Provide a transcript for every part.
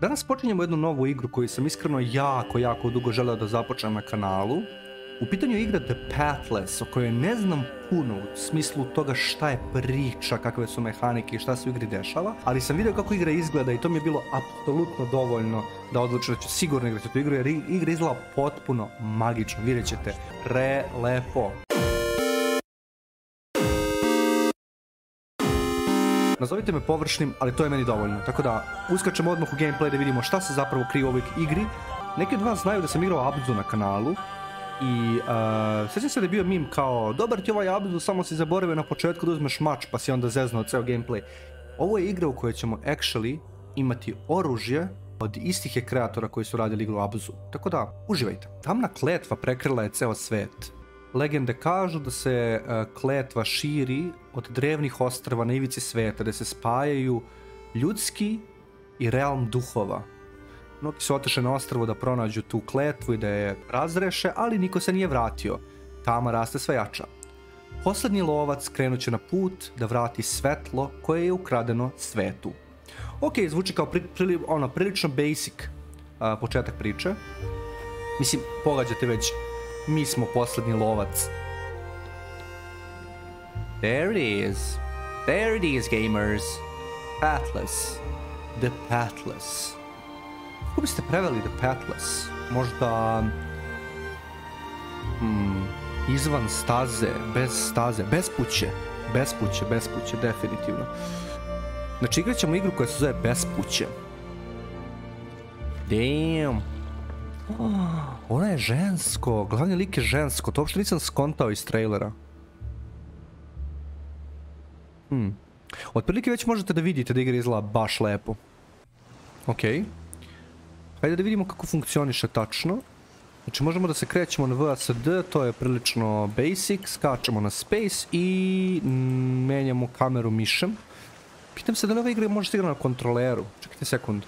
Danas počinjemo jednu novu igru koju sam iskreno jako, jako dugo želeo da započnem na kanalu. U pitanju je igra The Pathless, o kojoj ne znam puno u smislu toga šta je priča, kakve su mehanike i šta se u igri dešava, ali sam vidio kako igra izgleda i to mi je bilo apsolutno dovoljno da odlučim da ću sigurno igrati tu igru, jer igra izgleda potpuno magično, vidjet ćete, prelepo. Nazovite me površnim, ali to je meni dovoljno. Tako da, uskačemo odmah u gameplay da vidimo šta se zapravo krije u ovoj igri. Neki od vas znaju da sam igrao Abzu na kanalu. I uh, sjećam se da je bio mim kao, dobar ti ovaj Abzu, samo si zaboravio na početku da uzmeš mač, pa si onda zeznao ceo gameplay. Ovo je igra u kojoj ćemo actually imati oružje od istih je kreatora koji su radili igru Abzu. Tako da, uživajte. Tamna kletva prekrila je ceo svet. Legende kažu da se e, kletva širi od drevnih ostrava na ivici sveta, da se spajaju ljudski i realm duhova. Mnogi su otišli na ostrvo da pronađu tu kletvu i da je razreše, ali niko se nije vratio. Tama raste sve jača. Poslednji lovac krenut će na put da vrati svetlo koje je ukradeno svetu. Ok, zvuči kao pri, ono, prilično basic početak priče. Mislim, pogađate već mi smo poslednji lovac. There it is. There it is, gamers. Pathless. The Pathless. Kako biste preveli The Pathless? Možda... Hmm, izvan staze, bez staze, bespuće. Bespuće, bespuće, definitivno. Znači igrat ćemo igru koja se zove Bespuće. Damn. Ona je žensko, glavni lik je žensko, to uopšte nisam skontao iz trailera. Hmm. Otprilike već možete da vidite da igra izgleda baš lepo. Ok. Hajde da vidimo kako funkcioniše tačno. Znači možemo da se krećemo na VASD, to je prilično basic, skačemo na space i menjamo kameru mišem. Pitam se da li ova igra može se igra na kontroleru. Čekajte sekund.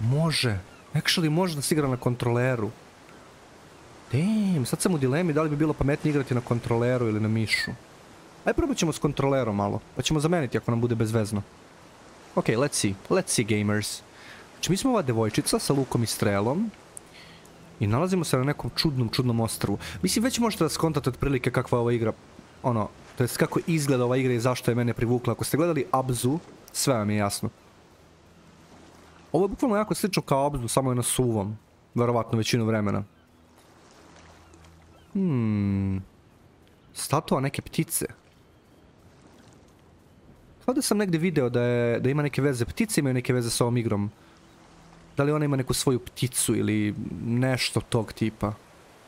Može. Actually može da se igra na kontroleru. Damn, sad sam u dilemi da li bi bilo pametnije igrati na kontroleru ili na mišu. Ajde probat ćemo s kontrolerom malo, pa ćemo zameniti ako nam bude bezvezno. Ok, let's see, let's see gamers. Znači mi smo ova devojčica sa lukom i strelom. I nalazimo se na nekom čudnom, čudnom ostrvu. Mislim, već možete da skontate otprilike kakva je ova igra, ono, to jest kako izgleda ova igra i zašto je mene privukla. Ako ste gledali Abzu, sve vam je jasno. Ovo je bukvalno jako slično kao obzdu, samo je na suvom. Verovatno većinu vremena. Hmm. Statua neke ptice. Kao da sam negdje video da, je, da ima neke veze. Ptice imaju neke veze sa ovom igrom. Da li ona ima neku svoju pticu ili nešto tog tipa.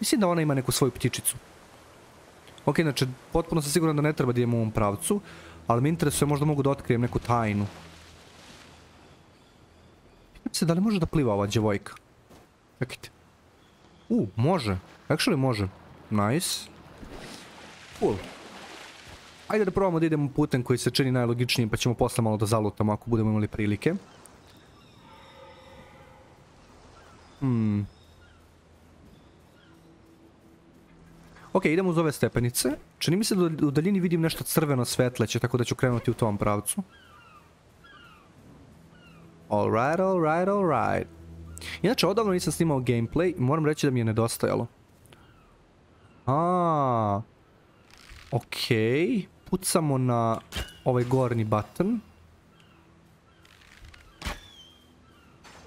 Mislim da ona ima neku svoju ptičicu. Ok, znači, potpuno sam siguran da ne treba da u ovom pravcu, ali me interesuje, možda mogu da otkrijem neku tajnu se da li može da pliva ova djevojka. Čekajte. U, može. Actually može. Nice. Cool. Ajde da probamo da idemo putem koji se čini najlogičnijim pa ćemo posle malo da zalutamo ako budemo imali prilike. Hmm. Ok, idemo uz ove stepenice. Čini mi se da u daljini vidim nešto crveno svetleće, tako da ću krenuti u tom pravcu. Alright, alright, alright. Inače, odavno nisam snimao gameplay i moram reći da mi je nedostajalo. A, Okej. Pucamo na ovaj gornji button.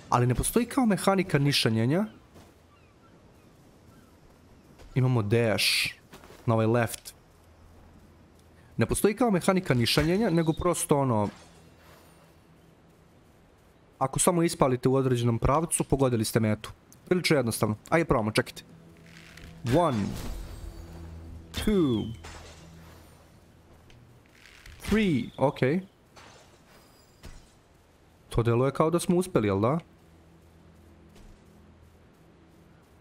Ali ne postoji kao mehanika nišanjenja. Imamo dash na ovaj left. Ne postoji kao mehanika nišanjenja, nego prosto ono, ako samo ispalite u određenom pravcu, pogodili ste metu. Prilično jednostavno. Ajde probamo, čekajte. One. Two. Three. Ok. To deluje kao da smo uspeli, jel da?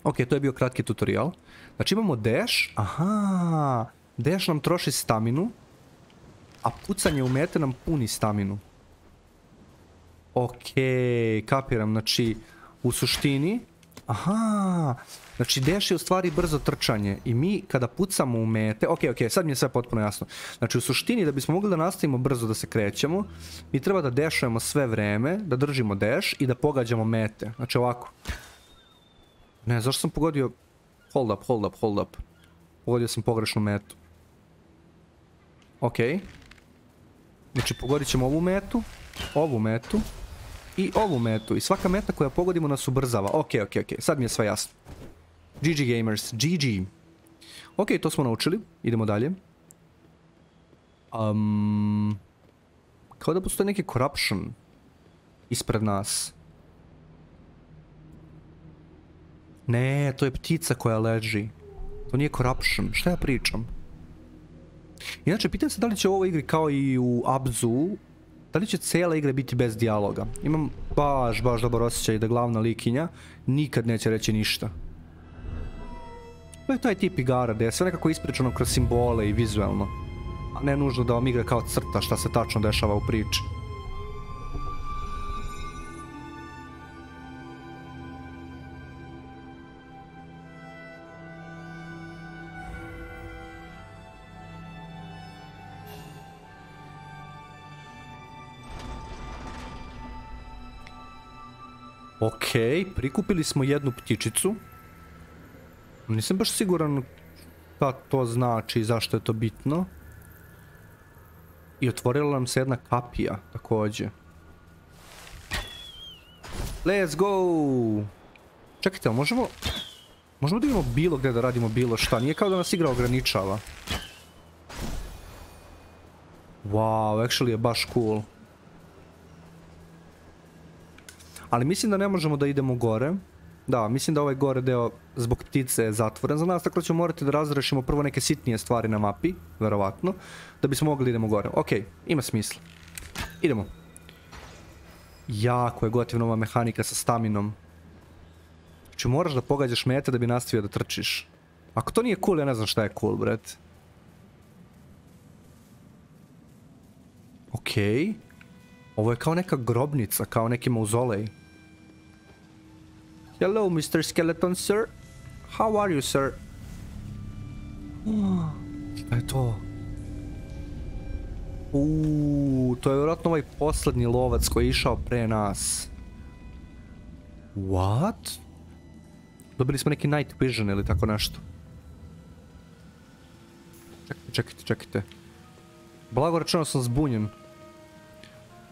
Ok, to je bio kratki tutorial. Znači imamo dash. Aha. Dash nam troši staminu. A pucanje u mete nam puni staminu. Ok, kapiram, znači u suštini Aha, znači deš je u stvari brzo trčanje i mi kada pucamo u mete, ok, ok, sad mi je sve potpuno jasno. Znači u suštini da bismo mogli da nastavimo brzo da se krećemo, mi treba da dešujemo sve vreme, da držimo deš i da pogađamo mete. Znači ovako. Ne, zašto sam pogodio... Hold up, hold up, hold up. Pogodio sam pogrešnu metu. Ok. Znači pogodit ćemo ovu metu, ovu metu i ovu metu. I svaka meta koja pogodimo nas ubrzava. Ok, ok, ok. Sad mi je sve jasno. GG gamers, GG. Ok, to smo naučili. Idemo dalje. Um, kao da postoji neki corruption ispred nas. Ne, to je ptica koja leži. To nije corruption. Šta ja pričam? Inače, pitam se da li će u ovoj igri kao i u Abzu, da li će cijela igra biti bez dijaloga. Imam baš, baš dobar osjećaj da glavna likinja nikad neće reći ništa. To je taj tip igara gdje je sve nekako ispričano kroz simbole i vizualno. A ne nužno da vam igra kao crta šta se tačno dešava u priči. Ok, prikupili smo jednu ptičicu. Nisam baš siguran šta to znači i zašto je to bitno. I otvorila nam se jedna kapija također. Let's go! Čekajte, možemo... Možemo da idemo bilo gdje da radimo bilo šta. Nije kao da nas igra ograničava. Wow, actually je baš cool. Ali mislim da ne možemo da idemo gore. Da, mislim da ovaj gore deo zbog ptice je zatvoren za nas, tako da ćemo morati da razrešimo prvo neke sitnije stvari na mapi, verovatno, da bismo mogli idemo gore. Ok, ima smisla. Idemo. Jako je gotivna ova mehanika sa staminom. Znači moraš da pogađaš mete da bi nastavio da trčiš. Ako to nije cool, ja ne znam šta je cool, bret. Okej. Ovo je kao neka grobnica, kao neki mauzolej. Hello, Mr. Skeleton, sir. How are you, sir? Šta je to? Uuu, to je vjerojatno ovaj posljednji lovac koji je išao pre nas. What? Dobili smo neki night vision ili tako nešto. Čekajte, čekajte, čekajte. Blago rečeno sam zbunjen.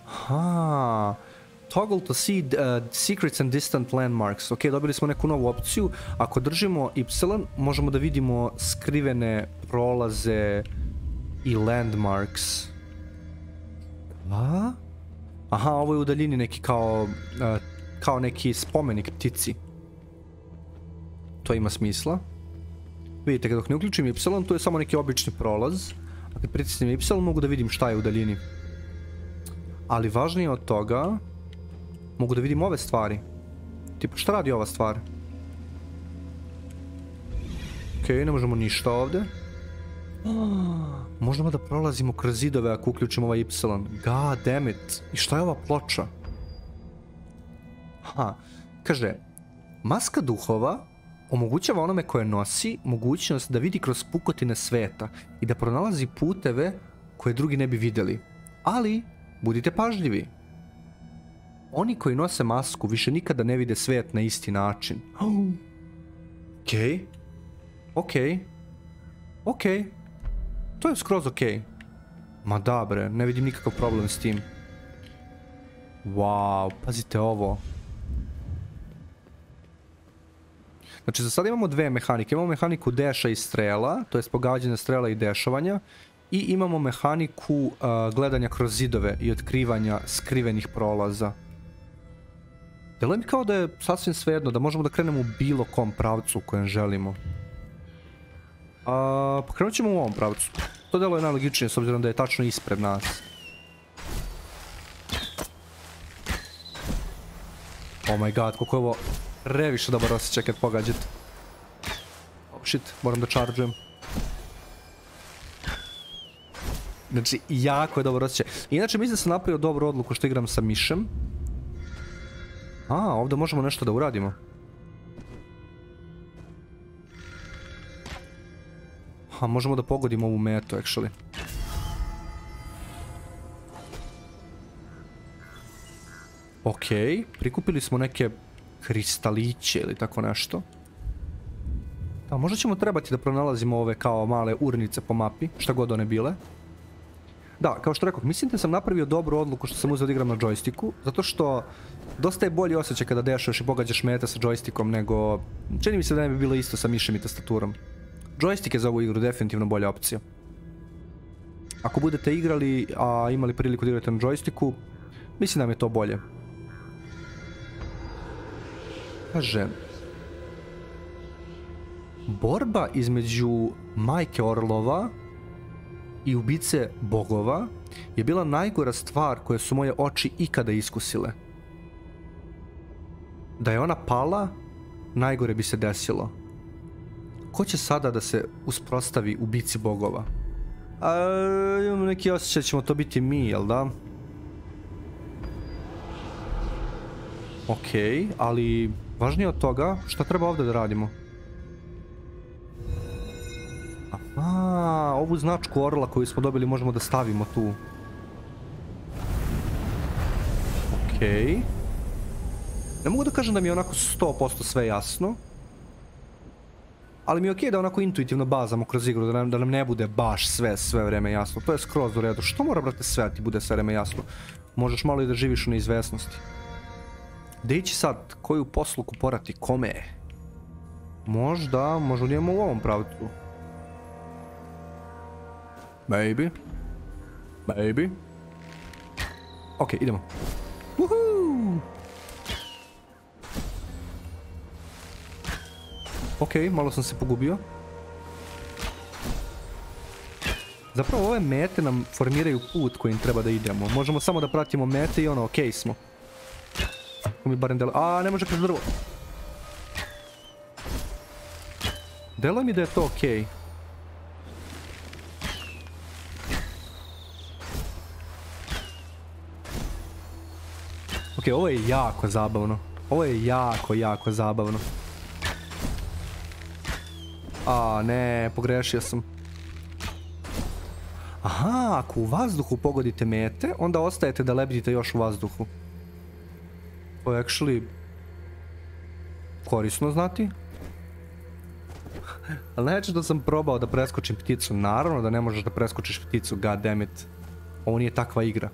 Aha. Toggle to see uh, secrets and distant landmarks. Ok, dobili smo neku novu opciju. Ako držimo Y, možemo da vidimo skrivene prolaze i landmarks. A? Aha, ovo je u daljini neki kao, uh, kao neki spomenik ptici. To ima smisla. Vidite, dok ne uključim Y, tu je samo neki obični prolaz. A kad pritisnem Y, mogu da vidim šta je u daljini. Ali važnije od toga, Mogu da vidim ove stvari. Tipo, šta radi ova stvar? Okej, ne možemo ništa ovdje. možemo da prolazimo kroz zidove ako uključimo ovaj Y. God damn it. I šta je ova ploča? Ha, kaže, maska duhova omogućava onome koje nosi mogućnost da vidi kroz pukotine sveta i da pronalazi puteve koje drugi ne bi vidjeli. Ali, budite pažljivi, oni koji nose masku više nikada ne vide svijet na isti način. Okej. Okej. Okej. To je skroz okej. Ma da bre, ne vidim nikakav problem s tim. Wow, pazite ovo. Znači za sada imamo dve mehanike. Imamo mehaniku deša i strela, to je pogađanja strela i dešavanja. I imamo mehaniku uh, gledanja kroz zidove i otkrivanja skrivenih prolaza. Delo mi kao da je sasvim svejedno, da možemo da krenemo u bilo kom pravcu u kojem želimo. A, pokrenut ćemo u ovom pravcu. To delo je najlogičnije s obzirom da je tačno ispred nas. Oh my god, koliko je ovo previše dobar osjećaj kad pogađate. Oh shit, moram da chargeujem. Znači, jako je dobar osjećaj. Inače, mislim da sam napravio dobru odluku što igram sa mišem. A, ovdje možemo nešto da uradimo. A, možemo da pogodimo ovu metu, actually. Ok, prikupili smo neke kristaliće ili tako nešto. A možda ćemo trebati da pronalazimo ove kao male urnice po mapi, šta god one bile. Da, kao što rekao, mislim da sam napravio dobru odluku što sam uzeo da igram na joysticku, zato što dosta je bolji osjećaj kada dešaš i pogađaš mete sa joystickom nego... Čini mi se da ne bi bilo isto sa mišem i tastaturom. Joystick je za ovu igru definitivno bolja opcija. Ako budete igrali, a imali priliku da igrate na joysticku, mislim da je to bolje. Kaže... Borba između majke Orlova i ubice bogova je bila najgora stvar koje su moje oči ikada iskusile. Da je ona pala, najgore bi se desilo. Ko će sada da se usprostavi ubici bogova? A, imam neki osjećaj ćemo to biti mi, jel da? Okej, ali važnije od toga, šta treba ovdje da radimo? A, ovu značku orla koju smo dobili možemo da stavimo tu. Okej. Ne mogu da kažem da mi je onako 100% sve jasno. Ali mi je okej da onako intuitivno bazamo kroz igru, da nam, da nam ne bude baš sve, sve vreme jasno. To je skroz u redu. Što mora, brate, sve ti bude sve vreme jasno? Možeš malo i da živiš u neizvesnosti. Gde ići sad? Koju posluku porati? Kome? Možda, možda u ovom pravcu. Maybe. Maybe. Ok, idemo. Woohoo! Ok, malo sam se pogubio. Zapravo ove mete nam formiraju put kojim treba da idemo. Možemo samo da pratimo mete i ono, ok smo. Mi delo... Ne može kroz drvo. Delo mi da je to okej. Ok, ovo je jako zabavno. Ovo je jako, jako zabavno. A, ne, pogrešio sam. Aha, ako u vazduhu pogodite mete, onda ostajete da lebdite još u vazduhu. To je actually korisno znati. Ali neće da sam probao da preskočim pticu. Naravno da ne možeš da preskočiš pticu, it. Ovo nije takva igra.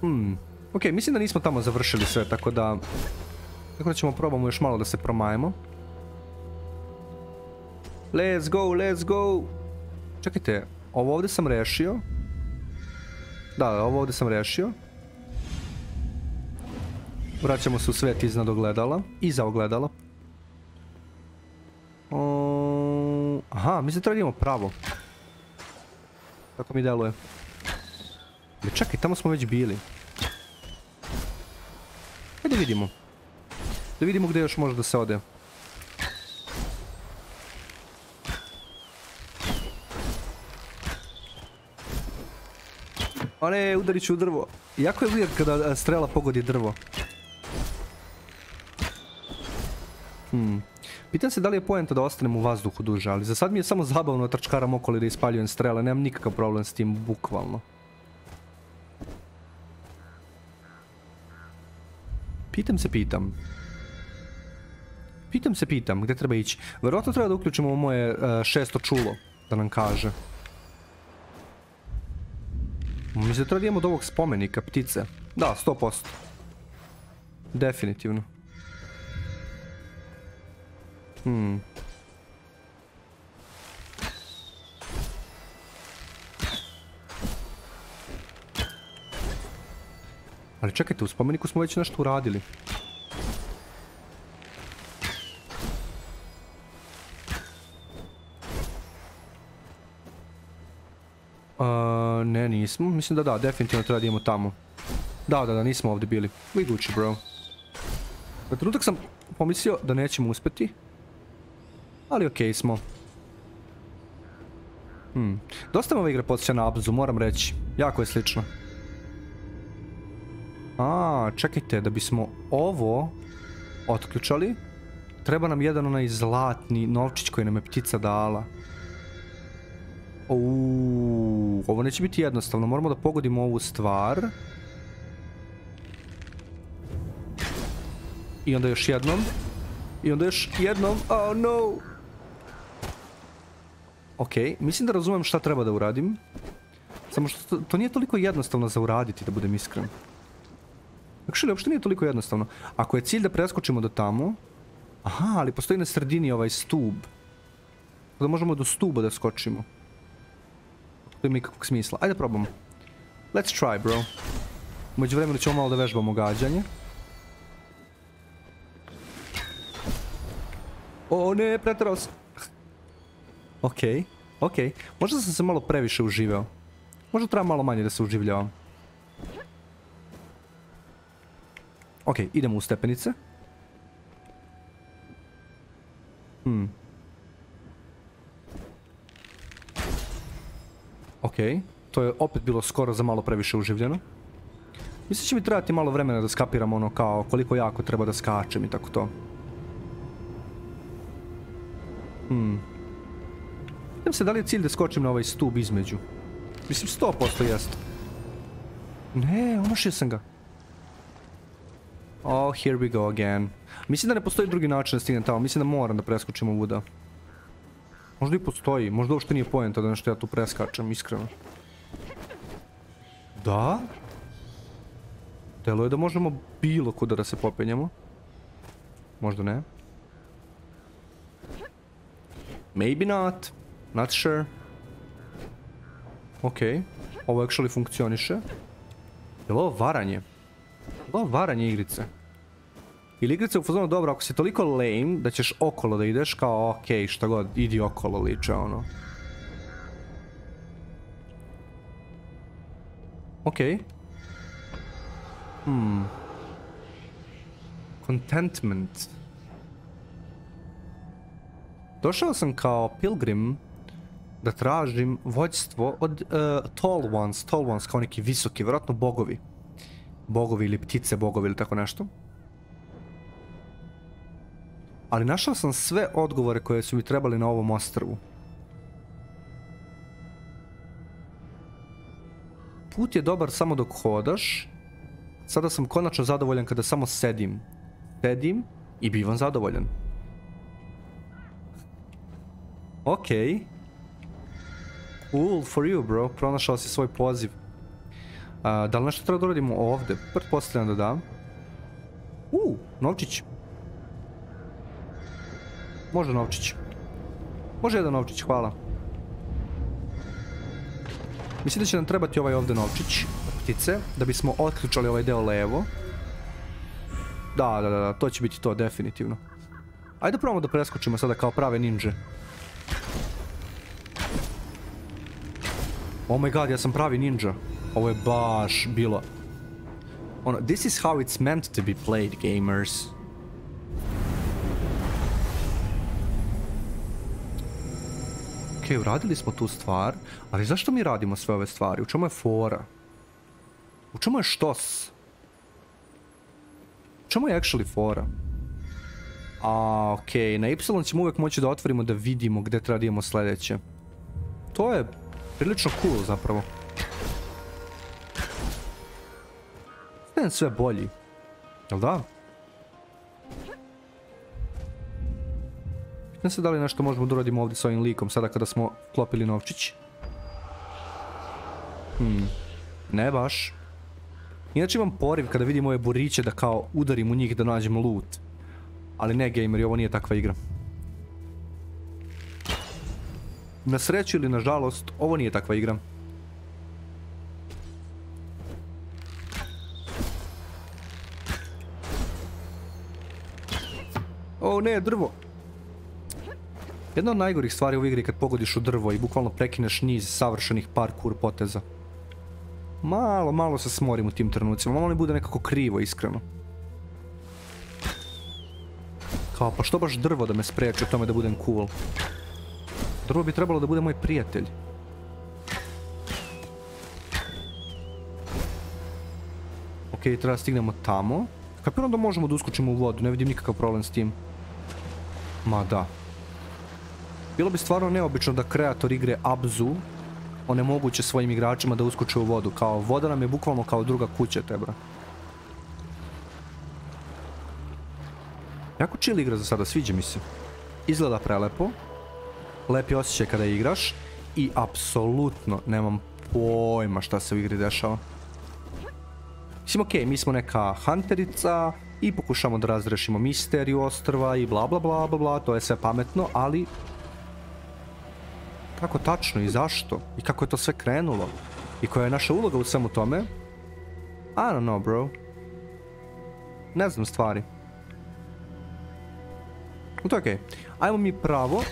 Hmm. Ok, mislim da nismo tamo završili sve, tako da... Tako da ćemo probamo još malo da se promajemo. Let's go, let's go! Čekajte, ovo ovdje sam rešio. Da, ovo ovdje sam rešio. Vraćamo se u svet iznad ogledala. Iza ogledala. aha, mislim da treba pravo. Tako mi deluje. čekaj, tamo smo već bili. Hajde vidimo. Da vidimo gdje još može da se ode. O ne, udarit ću u drvo. Jako je weird kada strela pogodi drvo. Hmm. Pitam se da li je poenta da ostanem u vazduhu duže, ali za sad mi je samo zabavno trčkaram okoli da ispaljujem strele, nemam nikakav problem s tim, bukvalno. Pitam se pitam. Pitam se pitam, gdje treba ići? Vjerojatno treba da uključimo moje uh, šesto čulo, da nam kaže. Mislim da treba imamo od ovog spomenika, ptice. Da, 100%. Definitivno. Hmm. Ali čekajte, u spomeniku smo već nešto uradili. ne, nismo. Mislim da da, definitivno treba da idemo tamo. Da, da, da, nismo ovdje bili. We Gucci, bro. Na trenutak sam pomislio da nećemo uspjeti. Ali okej smo. Hmm. Dosta me ova igra podsjeća na Abzu, moram reći. Jako je slično. A, čekajte, da bismo ovo otključali, treba nam jedan onaj zlatni novčić koji nam je ptica dala. Ovo neće biti jednostavno. Moramo da pogodimo ovu stvar. I onda još jednom. I onda još jednom. Oh no! Ok, mislim da razumem šta treba da uradim. Samo što to, to nije toliko jednostavno za uraditi, da budem iskren. Actually, uopšte nije toliko jednostavno. Ako je cilj da preskočimo do tamo... Aha, ali postoji na sredini ovaj stub. Da možemo do stuba da skočimo. To ima ikakvog smisla. Ajde probamo. Let's try, bro. Umeđu vremenu ćemo malo da vežbamo gađanje. O ne, pretrao sam. Okej, okej. Možda sam se malo previše uživao. Možda treba malo manje da se uživljavam. Ok, idemo u stepenice. Hmm. Ok, to je opet bilo skoro za malo previše uživljeno. Mislim će mi trebati malo vremena da skapiram ono kao koliko jako treba da skačem i tako to. Hmm. Pitam se da li je cilj da skočim na ovaj stub između. Mislim 100% jest. Ne, omašio sam ga. Oh, here we go again. Mislim da ne postoji drugi način da stignem tamo. Mislim da moram da preskočim ovuda. Možda i postoji. Možda uopšte nije pojenta da nešto ja tu preskačem, iskreno. Da? Delo je da možemo bilo kuda da se popenjemo. Možda ne. Maybe not. Not sure. Ok. Ovo actually funkcioniše. Je li ovo varanje? Ovo varanje igrice. Ili igrice u fazonu dobro, ako si toliko lame da ćeš okolo da ideš, kao okej, šta god, idi okolo liče ono. Okej. Hmm. Contentment. Došao sam kao pilgrim da tražim vođstvo od uh, Tall Ones, Tall Ones kao neki visoki, vjerojatno bogovi. Bogovi ili ptice bogovi ili tako nešto. Ali našao sam sve odgovore koje su mi trebali na ovom ostrvu. Put je dobar samo dok hodaš. Sada sam konačno zadovoljan kada samo sedim. Sedim i bivam zadovoljan. Okej. Okay. Cool for you, bro. Pronašao si svoj poziv. Da li nešto treba da uradimo ovde? Pretpostavljam da da. Uuu, novčić. Može novčić. Može jedan novčić, hvala. Mislim da će nam trebati ovaj ovde novčić, ptice, da bismo otključali ovaj deo levo. Da, da, da, to će biti to, definitivno. Ajde probamo da preskočimo sada kao prave ninja. Oh my god, ja sam pravi ninja. Ovo je baš bilo... Ono, this is how it's meant to be played, gamers. Ok, uradili smo tu stvar, ali zašto mi radimo sve ove stvari? U čemu je fora? U čemu je štos? U čemu je actually fora? A, ok, na Y ćemo uvijek moći da otvorimo da vidimo gdje treba da sljedeće. To je prilično cool zapravo. Stajem sve bolji. Jel da? Se da li nešto možemo da uradimo ovdje s ovim likom sada kada smo klopili novčić. Hmm. Ne baš. Inače imam poriv kada vidim ove buriće da kao udarim u njih da nađem loot. Ali ne gameri, ovo nije takva igra. Na sreću ili na žalost, ovo nije takva igra. Ne, drvo! Jedna od najgorih stvari u igri kad pogodiš u drvo i bukvalno prekineš niz savršenih parkour poteza. Malo, malo se smorim u tim trenucima, malo mi bude nekako krivo, iskreno. Kao, pa što baš drvo da me spreči u tome da budem cool? Drvo bi trebalo da bude moj prijatelj. Ok, treba stignemo tamo. Kapiram da možemo da uskočimo u vodu, ne vidim nikakav problem s tim. Ma da. Bilo bi stvarno neobično da kreator igre Abzu onemoguće svojim igračima da uskoče u vodu. Kao voda nam je bukvalno kao druga kuća tebra. Jako chill igra za sada, sviđa mi se. Izgleda prelepo. Lepi osjećaj kada igraš. I apsolutno nemam pojma šta se u igri dešava. Mislim, okej, mi smo neka hunterica i pokušamo da razrešimo misteriju ostrva i bla bla bla bla bla, to je sve pametno, ali... Kako tačno i zašto? I kako je to sve krenulo? I koja je naša uloga u svemu tome? I don't know, bro. Ne znam stvari. To je okej. Ajmo mi pravo.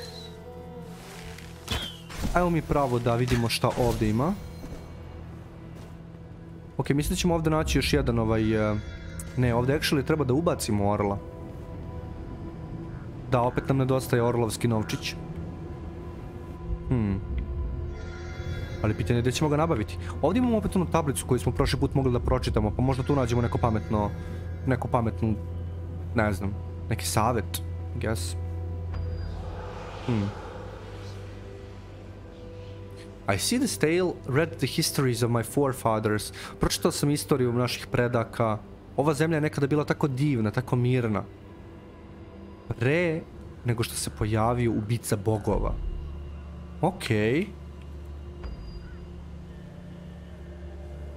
Ajmo mi pravo da vidimo šta ovdje ima. Ok, mislim da ćemo ovdje naći još jedan ovaj... eh, Ne, ovdje actually treba da ubacimo orla. Da, opet nam nedostaje orlovski novčić. Hmm. Ali pitanje je gdje ćemo ga nabaviti. Ovdje imamo opet onu tablicu koju smo prošli put mogli da pročitamo, pa možda tu nađemo neko pametno... Neku pametnu... Ne znam, neki savjet, guess. Hmm. I see this tale, read the histories of my forefathers. Pročitao sam istoriju naših predaka. Ova zemlja je nekada bila tako divna, tako mirna. Pre nego što se pojavio ubica bogova. Okej.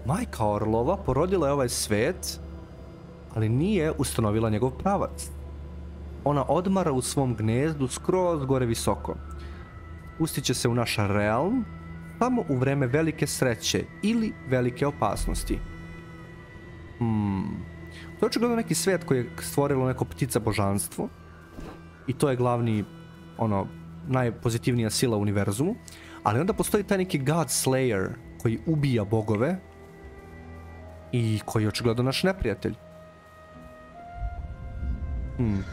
Majka Orlova porodila je ovaj svet, ali nije ustanovila njegov pravac. Ona odmara u svom gnezdu skroz gore visoko. Ustiće se u naš realm samo u vreme velike sreće ili velike opasnosti. Hmm. To je očigledno neki svet koji je stvorilo neko ptica božanstvo. I to je glavni, ono, najpozitivnija sila u univerzumu. Ali onda postoji taj neki God Slayer koji ubija bogove i koji je očigledno naš neprijatelj. Hmm.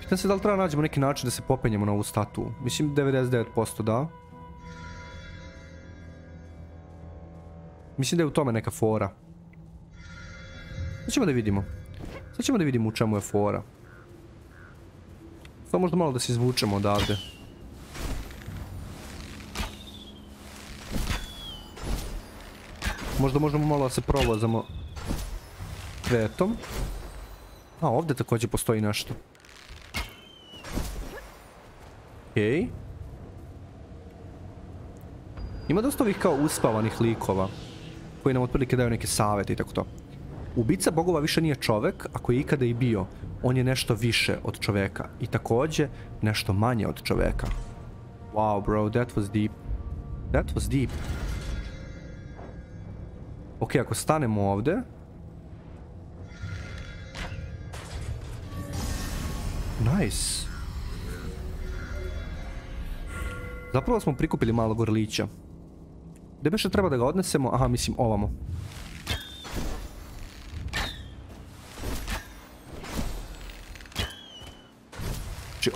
Pitam se da li treba nađemo neki način da se popenjemo na ovu statu. Mislim 99% da. Mislim da je u tome neka fora. Sad ćemo da vidimo. Sad ćemo da vidimo u čemu je fora. Samo možda malo da se izvučemo odavde. Možda možemo malo da se provozamo svetom. A, ovdje također postoji nešto. Okej. Ima dosta ovih kao uspavanih likova koji nam otprilike daju neke savjete i tako to. Ubica bogova više nije čovek, ako je ikada i bio, on je nešto više od čoveka i također nešto manje od čoveka. Wow bro, that was deep. That was deep. Ok, ako stanemo ovdje... Nice. Zapravo smo prikupili malo gorlića. Gdje bi što treba da ga odnesemo? Aha, mislim ovamo.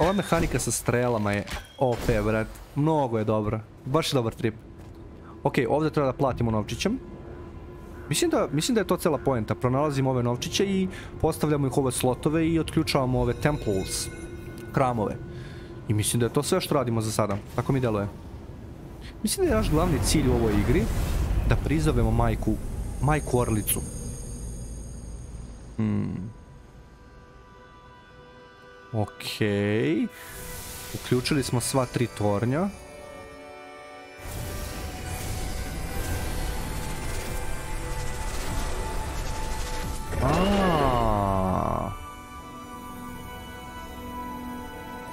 Ova mehanika sa strelama je OP, brat. Mnogo je dobra. Baš je dobar trip. Ok, ovdje treba da platimo novčićem. Mislim da, mislim da je to cela poenta. Pronalazimo ove novčiće i postavljamo ih ove slotove i otključavamo ove temples. Kramove. I mislim da je to sve što radimo za sada. Tako mi deluje. Mislim da je naš glavni cilj u ovoj igri da prizovemo majku, majku Orlicu. Hmm. Okej. Uključili smo sva tri tornja.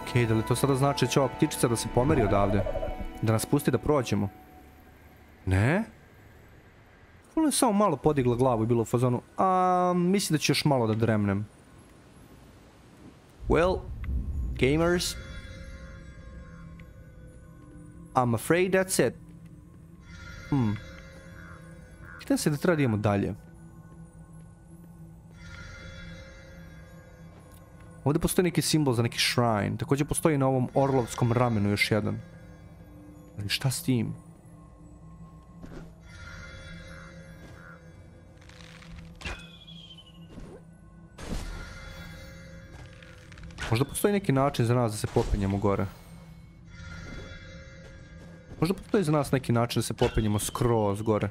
Okej, da li to sada znači da će ova ptičica da se pomeri odavde? Da nas pusti da prođemo? Ne? Ona je samo malo podigla glavu i bilo u fazonu, a mislim da ću još malo da dremnem. Well, gamers, I'm afraid that's it. Hmm. Pitam se da treba da idemo dalje. Ovdje postoji neki simbol za neki shrine. Također postoji na ovom orlovskom ramenu još jedan. Ali šta s tim? Možda postoji neki način za nas da se popenjemo gore. Možda postoji za nas neki način da se popenjemo skroz gore.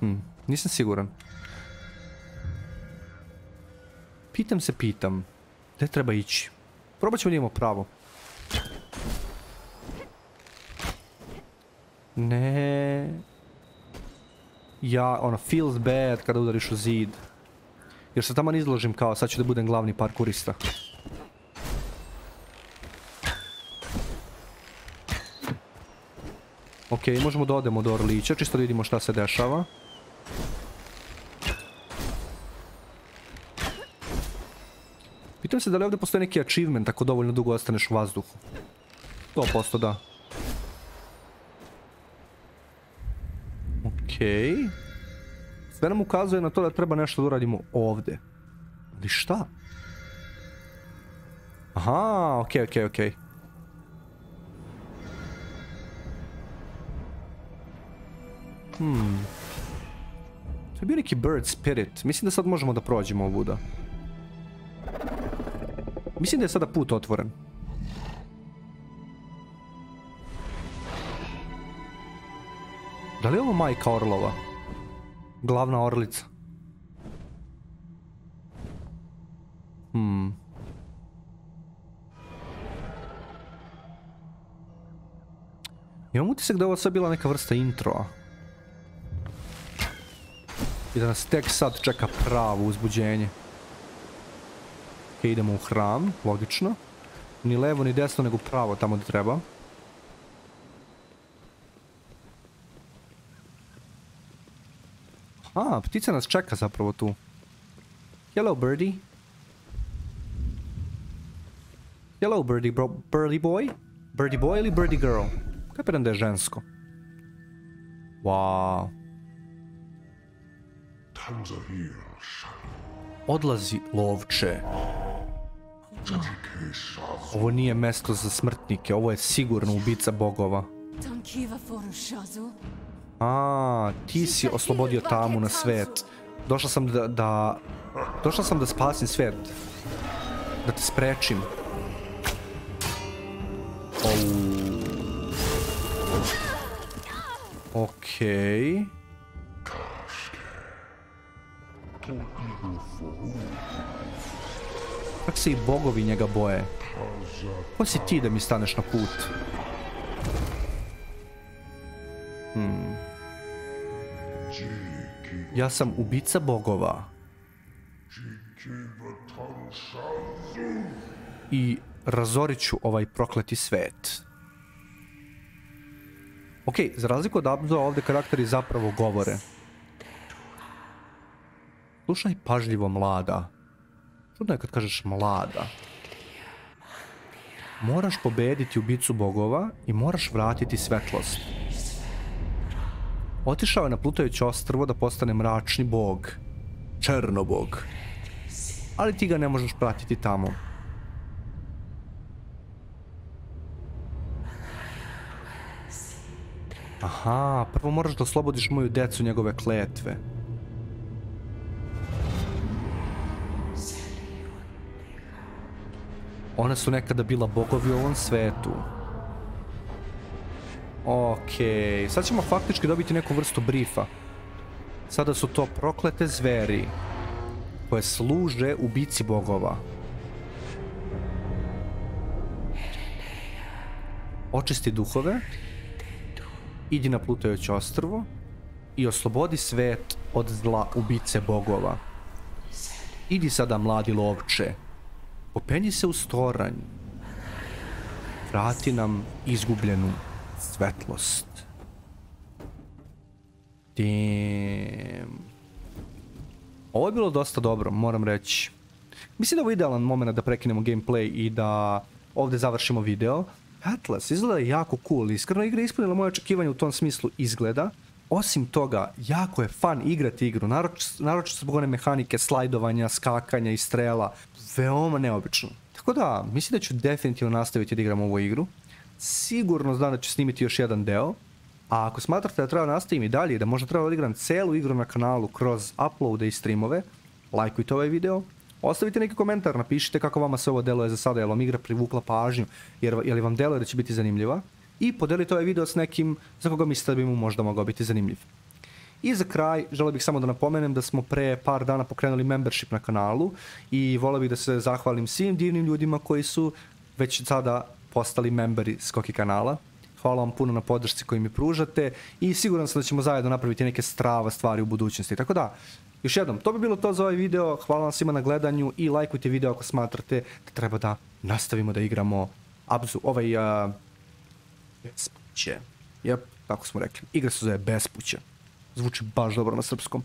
Hm, nisam siguran. Pitam se, pitam. Gdje treba ići? Probat ćemo da imamo pravo. Ne. Ja, ono, feels bad kada udariš u zid. Jer se tamo izložim kao sad ću da budem glavni parkurista. Ok, možemo da odemo do Orlića, čisto da vidimo šta se dešava. Pitam se da li ovdje postoji neki achievement ako dovoljno dugo ostaneš u vazduhu. 100% da. Okej. Sve nam ukazuje na to da treba nešto da uradimo ovdje. Ali šta? Aha, okej, okej, okej. Hmm. To je bio neki bird spirit. Mislim da sad možemo da prođemo ovuda. Mislim da je sada put otvoren. Da li je ovo majka Orlova? Glavna orlica. Hmm. Imam utisak da je ovo sad bila neka vrsta introa. I da nas tek sad čeka pravo uzbuđenje. Ok, idemo u hram, logično. Ni levo ni desno, nego pravo tamo gdje treba. A, ptica nas čeka zapravo tu. Hello, birdie. Hello, birdie, bro birdie boy? Birdie boy ili birdie girl? Kapiram da je žensko. Wow. Odlazi lovče. Ovo nije mesto za smrtnike, ovo je sigurno ubica bogova. A, ti si oslobodio tamu na svet. Došla sam da, da... Došla sam da spasim svet. Da te sprečim. Okej. Kako se i bogovi njega boje? Ko si ti da mi staneš na put? Hmm. Ja sam ubica bogova. I razorit ću ovaj prokleti svet. Ok, za razliku od Abdua ovdje karakteri zapravo govore. Slušaj pažljivo mlada. Čudno je kad kažeš mlada. Moraš pobediti ubicu bogova i moraš vratiti svetlost. Otišao je na plutajuće ostrvo da postane mračni bog. Černobog. Ali ti ga ne možeš pratiti tamo. Aha, prvo moraš da oslobodiš moju decu njegove kletve. One su nekada bila bogovi u ovom svetu. Okej, sad ćemo faktički dobiti neku vrstu brifa. Sada su to proklete zveri koje služe ubici bogova. Očisti duhove, idi na plutajuće ostrvo i oslobodi svet od zla ubice bogova. Idi sada mladi lovče, Popenji se u storanj. Vrati nam izgubljenu svetlost. Damn. Ovo je bilo dosta dobro, moram reći. Mislim da je ovo idealan moment da prekinemo gameplay i da ovdje završimo video. Atlas izgleda jako cool, iskreno igra ispunila moje očekivanje u tom smislu izgleda. Osim toga, jako je fun igrati igru, naročito zbog one mehanike slajdovanja, skakanja i strela veoma neobično. Tako da, mislim da ću definitivno nastaviti da igram ovu igru. Sigurno znam da ću snimiti još jedan deo. A ako smatrate da treba nastavim i dalje, da možda treba odigram celu igru na kanalu kroz uploade i streamove, lajkujte ovaj video, Ostavite neki komentar, napišite kako vama sve ovo deluje za sada, je li vam igra privukla pažnju, jer, je li vam deluje da će biti zanimljiva. I podelite ovaj video s nekim za koga mislite da bi mu možda mogao biti zanimljiv. I za kraj, želio bih samo da napomenem da smo pre par dana pokrenuli membership na kanalu i volio bih da se zahvalim svim divnim ljudima koji su već sada postali memberi Skoki kanala. Hvala vam puno na podršci koju mi pružate i siguran sam da ćemo zajedno napraviti neke strava stvari u budućnosti. Tako da, još jednom, to bi bilo to za ovaj video. Hvala vam svima na gledanju i lajkujte video ako smatrate da treba da nastavimo da igramo Abzu, ovaj... Uh, bespuće. Jep, tako smo rekli. Igra se zove Bespuće. Zvuči baš dobro na srpskom.